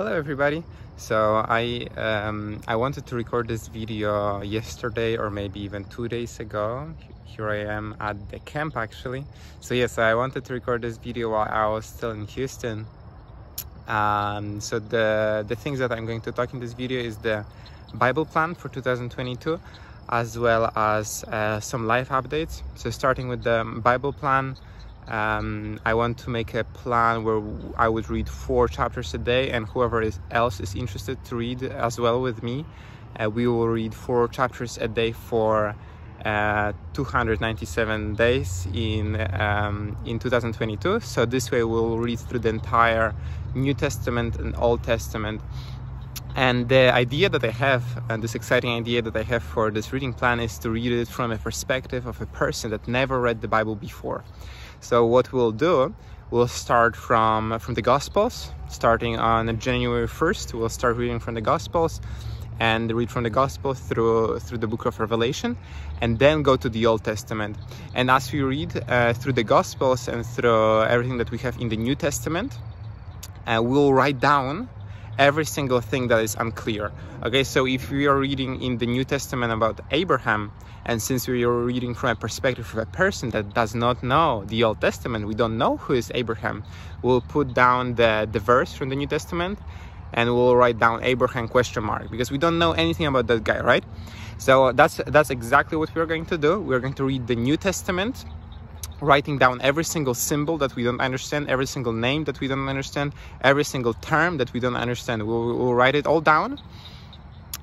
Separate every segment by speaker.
Speaker 1: Hello everybody. So I um, I wanted to record this video yesterday or maybe even two days ago. Here I am at the camp actually. So yes, I wanted to record this video while I was still in Houston. Um, so the the things that I'm going to talk in this video is the Bible plan for 2022 as well as uh, some life updates. So starting with the Bible plan, um, I want to make a plan where I would read four chapters a day, and whoever is, else is interested to read as well with me, uh, we will read four chapters a day for uh, 297 days in um, in 2022. So this way, we'll read through the entire New Testament and Old Testament. And the idea that I have, and this exciting idea that I have for this reading plan, is to read it from a perspective of a person that never read the Bible before. So what we'll do, we'll start from from the Gospels, starting on January 1st. We'll start reading from the Gospels and read from the Gospel through through the book of Revelation, and then go to the Old Testament. And as we read uh, through the Gospels and through everything that we have in the New Testament, uh, we'll write down every single thing that is unclear. Okay, so if we are reading in the New Testament about Abraham, and since we are reading from a perspective of a person that does not know the Old Testament, we don't know who is Abraham, we'll put down the, the verse from the New Testament and we'll write down Abraham question mark because we don't know anything about that guy, right? So that's that's exactly what we're going to do. We're going to read the New Testament writing down every single symbol that we don't understand, every single name that we don't understand, every single term that we don't understand. We'll, we'll write it all down.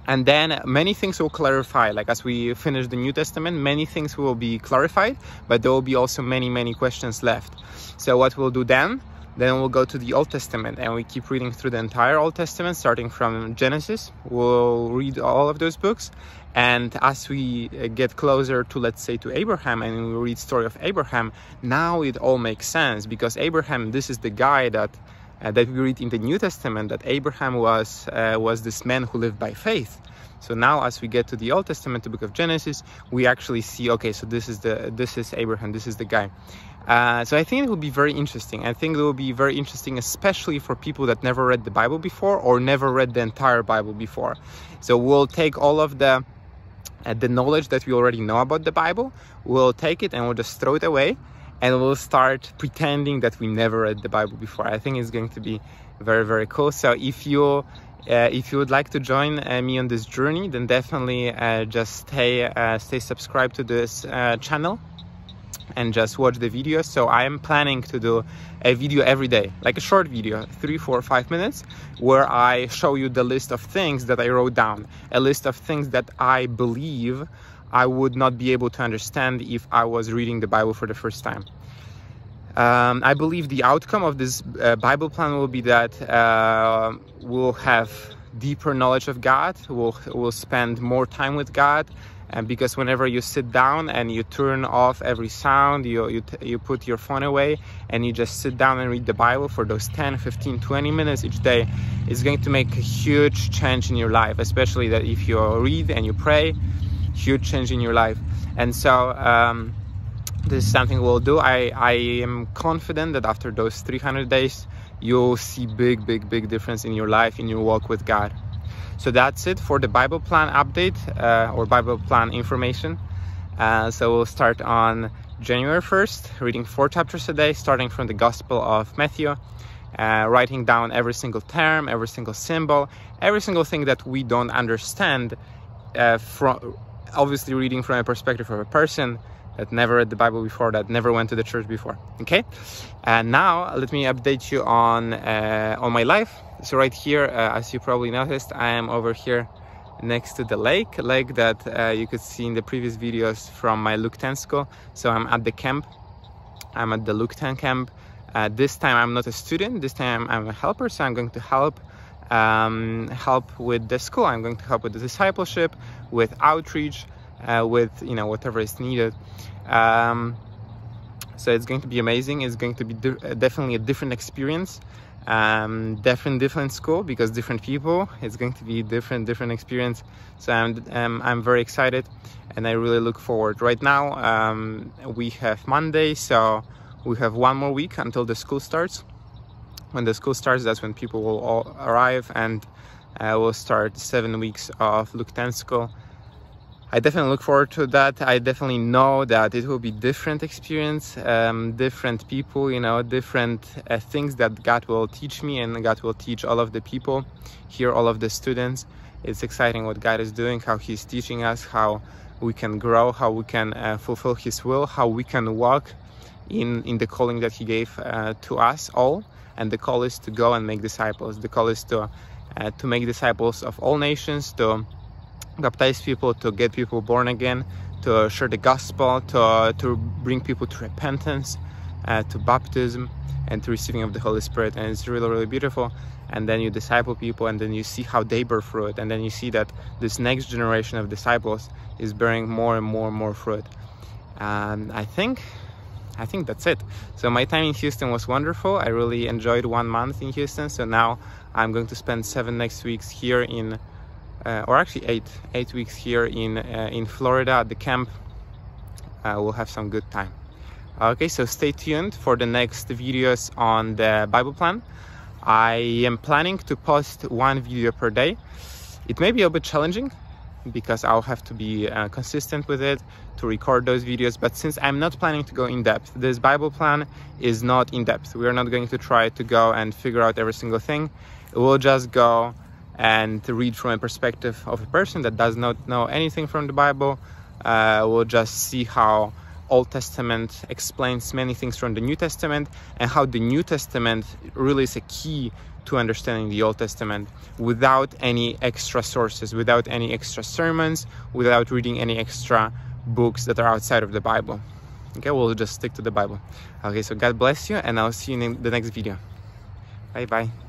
Speaker 1: And then many things will clarify. Like as we finish the New Testament, many things will be clarified, but there will be also many, many questions left. So what we'll do then, then we'll go to the Old Testament and we keep reading through the entire Old Testament, starting from Genesis. We'll read all of those books and as we uh, get closer to let's say to abraham and we read story of abraham now it all makes sense because abraham this is the guy that uh, that we read in the new testament that abraham was uh, was this man who lived by faith so now as we get to the old testament the book of genesis we actually see okay so this is the this is abraham this is the guy uh, so I think it will be very interesting. I think it will be very interesting, especially for people that never read the Bible before or never read the entire Bible before. So we'll take all of the uh, the knowledge that we already know about the Bible, we'll take it and we'll just throw it away and we'll start pretending that we never read the Bible before. I think it's going to be very, very cool. So if you uh, if you would like to join uh, me on this journey, then definitely uh, just stay uh, stay subscribed to this uh, channel and just watch the videos. So I am planning to do a video every day, like a short video, three, four, five minutes, where I show you the list of things that I wrote down, a list of things that I believe I would not be able to understand if I was reading the Bible for the first time. Um, I believe the outcome of this uh, Bible plan will be that uh, we'll have deeper knowledge of God, we'll, we'll spend more time with God, and because whenever you sit down and you turn off every sound you you, you put your phone away and you just sit down and read the bible for those 10 15 20 minutes each day it's going to make a huge change in your life especially that if you read and you pray huge change in your life. And so um, this is something we'll do. I, I am confident that after those 300 days you'll see big big big difference in your life in your walk with god so that's it for the Bible plan update uh, or Bible plan information. Uh, so we'll start on January 1st, reading four chapters a day, starting from the Gospel of Matthew, uh, writing down every single term, every single symbol, every single thing that we don't understand, uh, from obviously reading from a perspective of a person that never read the Bible before, that never went to the church before. Okay, and now let me update you on uh, on my life. So right here, uh, as you probably noticed, I am over here next to the lake, lake that uh, you could see in the previous videos from my Luke 10 school. So I'm at the camp. I'm at the Luke 10 camp. Uh, this time I'm not a student. This time I'm a helper, so I'm going to help um, help with the school. I'm going to help with the discipleship, with outreach, uh, with you know whatever is needed. Um, so it's going to be amazing. It's going to be definitely a different experience um, different different school because different people. It's going to be different different experience. So I'm, um, I'm very excited and I really look forward. Right now um, we have Monday so we have one more week until the school starts. When the school starts that's when people will all arrive and uh, we'll start seven weeks of luke 10 school I definitely look forward to that. I definitely know that it will be different experience, um, different people, you know, different uh, things that God will teach me and God will teach all of the people here, all of the students. It's exciting what God is doing, how He's teaching us, how we can grow, how we can uh, fulfill His will, how we can walk in, in the calling that He gave uh, to us all. And the call is to go and make disciples. The call is to, uh, to make disciples of all nations, to baptize people, to get people born again, to share the gospel, to, to bring people to repentance, uh, to baptism, and to receiving of the Holy Spirit. And it's really, really beautiful. And then you disciple people, and then you see how they bear fruit. And then you see that this next generation of disciples is bearing more and more and more fruit. And I think I think that's it. So my time in Houston was wonderful. I really enjoyed one month in Houston. So now I'm going to spend seven next weeks here in uh, or actually eight eight weeks here in uh, in Florida at the camp. Uh, we'll have some good time. Okay, so stay tuned for the next videos on the Bible plan. I am planning to post one video per day. It may be a bit challenging because I'll have to be uh, consistent with it to record those videos. But since I'm not planning to go in depth, this Bible plan is not in depth. We are not going to try to go and figure out every single thing. We'll just go and to read from a perspective of a person that does not know anything from the Bible. Uh, we'll just see how Old Testament explains many things from the New Testament and how the New Testament really is a key to understanding the Old Testament without any extra sources, without any extra sermons, without reading any extra books that are outside of the Bible. Okay, we'll just stick to the Bible. Okay, so God bless you, and I'll see you in the next video. Bye bye.